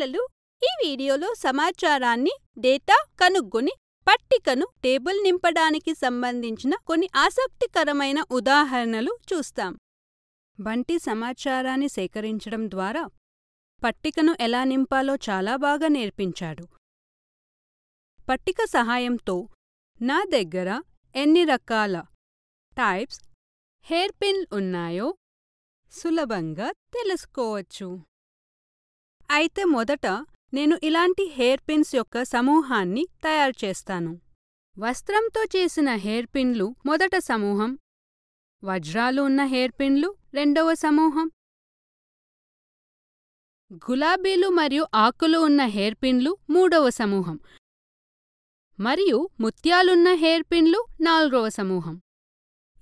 పిల్లలు ఈ వీడియోలో సమాచారాన్ని డేటా కనుగొని పట్టికను టేబుల్ నింపడానికి సంబంధించిన కొన్ని ఆసక్తికరమైన ఉదాహరణలు చూస్తాం. బంటి సమాచారాన్ని సేకరించడం ద్వారా పట్టికను ఎలా నింపాలో చాలా బాగా నేర్పించాడు. పట్టిక సహాయంతో నా దగ్గర ఎన్ని రకాల టైప్స్ హెయిర్ పిన్ ఉన్నాయో సులభంగా తెలుసుకోవచ్చు. అయితే మొదట నేను ఇలాంటి హెయిర్ పిన్స్ యొక్క సమూహాన్ని తయారు చేస్తాను. వస్త్రంతో చేసిన హెయిర్ పిన్లు మొదట సమూహం. వజ్రాలు ఉన్న హెయిర్ పిన్లు రెండవ సమూహం. గులాబీలు మరియు ఆకులు ఉన్న హెయిర్ పిన్లు మూడవ సమూహం. మరియు ముత్యాలున్న హెయిర్ పిన్లు నాలుగవ సమూహం.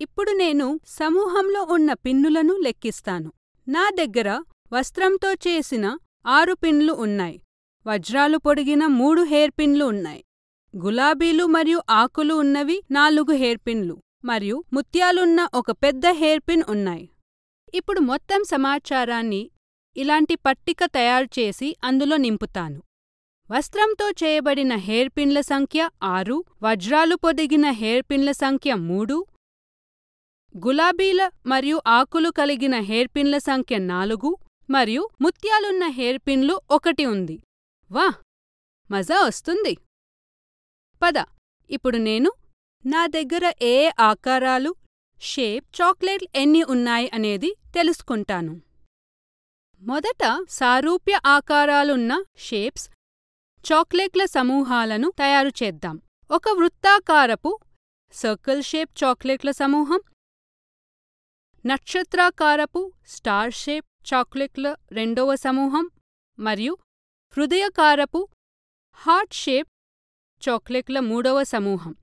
ఇప్పుడు నేను సమూహంలో ఉన్న పిన్నులను లెక్కిస్తాను. నా దగ్గర వస్త్రంతో చేసిన ఆరు పిన్లు ఉన్నాయి. వజ్రాలు పొడిగిన మూడు హెయిర్ పిన్లు ఉన్నాయి. గులాబీలు మరియు ఆకులు ఉన్నవి నాలుగు హెయిర్ పిన్లు మరియు ముత్యాలున్న ఒక పెద్ద హెయిర్ పిన్ ఉన్నాయి. ఇప్పుడు మొత్తం సమాచారాన్ని ఇలాంటి పట్టిక తయారు చేసి అందులో నింపుతాను. వస్త్రంతో చేయబడిన హెయిర్ పిన్ల సంఖ్య ఆరు వజ్రాలు పొదిగిన హెయిర్ పిన్ల సంఖ్య మూడు గులాబీల మరియు ఆకులు కలిగిన హెయిర్ పిన్ల సంఖ్య నాలుగు మరియు ముత్యాలున్న హెయిర్ పిన్లు ఒకటి ఉంది. వా మజా వస్తుంది. పద ఇప్పుడు నేను నా దగ్గర ఏ ఆకారాలు షేప్ చాక్లెట్ ఎన్ని ఉన్నాయి అనేది తెలుసుకుంటాను. మొదట సారూప్య ఆకారాలున్న షేప్స్ చాక్లెట్ల సమూహాలను తయారు చేద్దాం. ఒక వృత్తాకారపు సర్కిల్ షేప్ చాక్లెట్ల సమూహం నక్షత్రాకారపు స్టార్ షేప్ చాక్లెట్ల రెండవ సమూహం మరియు హృదయకారపు హార్ట్ షేప్ చాక్లెట్ల మూడవ సమూహం.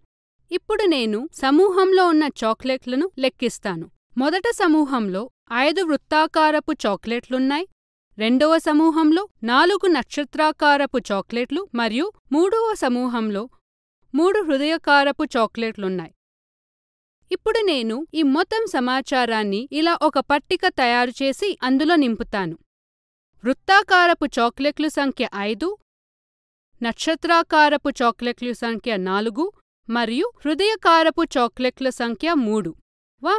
ఇప్పుడు నేను సమూహంలో ఉన్న చాక్లెట్లను లెక్కిస్తాను. మొదట సమూహంలో ఐదు వృత్తాకారపు చాక్లెట్లున్నాయి. రెండవ సమూహంలో నాలుగు నక్షత్రాకారపు చాక్లెట్లు మరియు మూడవ సమూహంలో మూడు హృదయకారపు చాక్లెట్లున్నాయి. ఇప్పుడు నేను ఈ మొత్తం సమాచారాన్ని ఇలా ఒక పట్టిక తయారు చేసి అందులో నింపుతాను. వృత్తాకారపు చాక్లెట్లు సంఖ్య ఐదు నక్షత్రాకారపు చాక్లెట్లు సంఖ్య నాలుగు మరియు హృదయకారపు చాక్లెట్ల సంఖ్య మూడు. వా!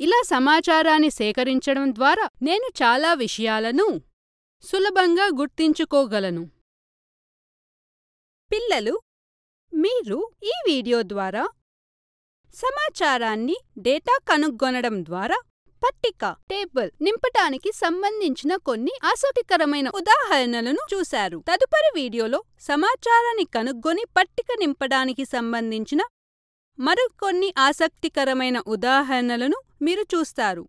ఇలా సమాచారాన్ని సేకరించడం ద్వారా నేను చాలా విషయాలను సులభంగా గుర్తించుకోగలను. పిల్లలు మీరు ఈ వీడియో ద్వారా సమాచారాన్ని డేటా కనుగొనడం ద్వారా పట్టిక టేబుల్ నింపటానికి సంబంధించిన కొన్ని ఆసక్తికరమైన ఉదాహరణలను చూశారు. తదుపరి వీడియోలో సమాచారాన్ని కనుగొని పట్టిక నింపడానికి సంబంధించిన మరికొన్ని ఆసక్తికరమైన ఉదాహరణలను మీరు చూస్తారు.